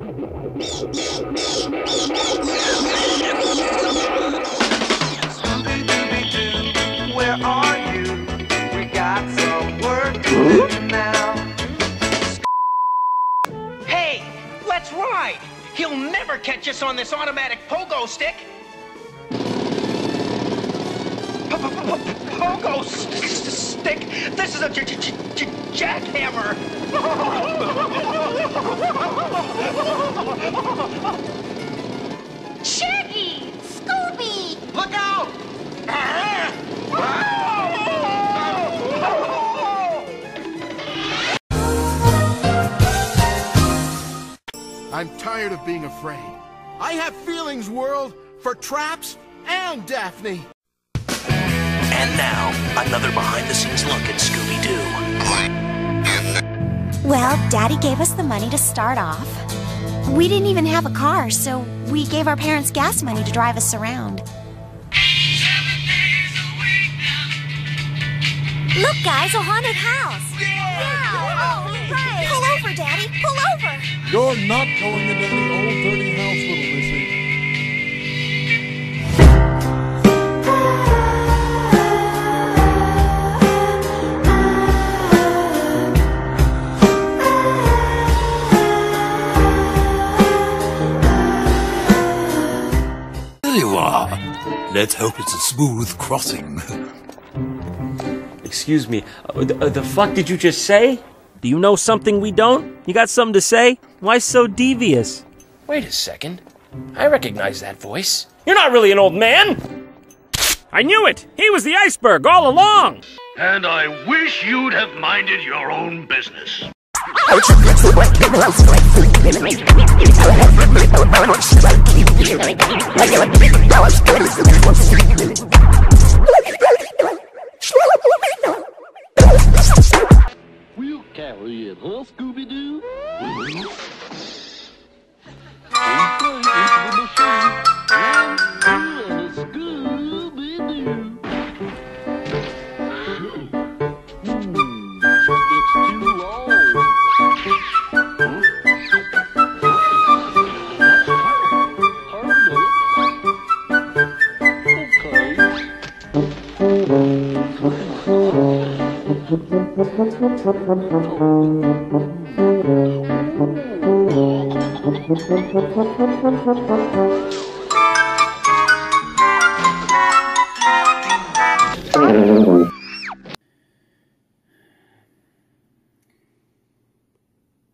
Hey, let's ride! He'll never catch us on this automatic pogo stick! Pogo stick? This is a jackhammer! Shaggy! Scooby! Look out! I'm tired of being afraid. I have feelings, world, for traps and Daphne. And now, another behind the scenes look at Scooby Doo. Well, Daddy gave us the money to start off. We didn't even have a car, so we gave our parents gas money to drive us around. Look, guys, a haunted house. Yeah! Oh, right. Pull over, Daddy. Pull over. You're not going into any old dirty house, little missy. You are. Let's hope it's a smooth crossing. Excuse me, uh, the, uh, the fuck did you just say? Do you know something we don't? You got something to say? Why so devious? Wait a second. I recognize that voice. You're not really an old man! I knew it! He was the iceberg all along! And I wish you'd have minded your own business. We'll carry it, huh, Scooby-Doo?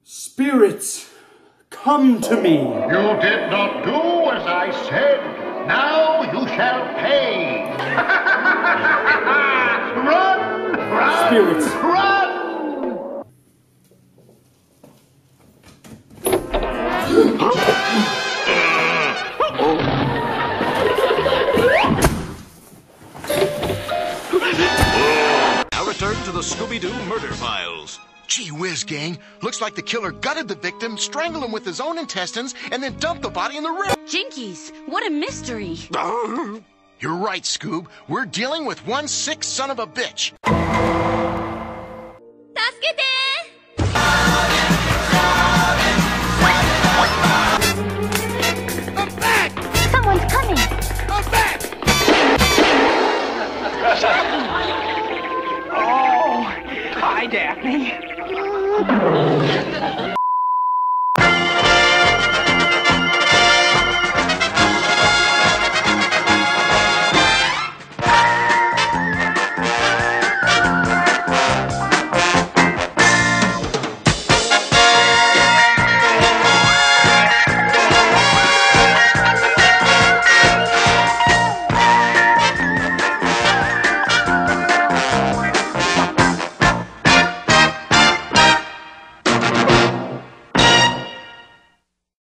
Spirits, come to me. You did not do as I said. Now you shall pay. run! Run! Spirits. Run! Now return to the Scooby-Doo murder files. Gee whiz, gang. Looks like the killer gutted the victim, strangled him with his own intestines, and then dumped the body in the river. Jinkies, what a mystery. You're right, Scoob. We're dealing with one sick son of a bitch.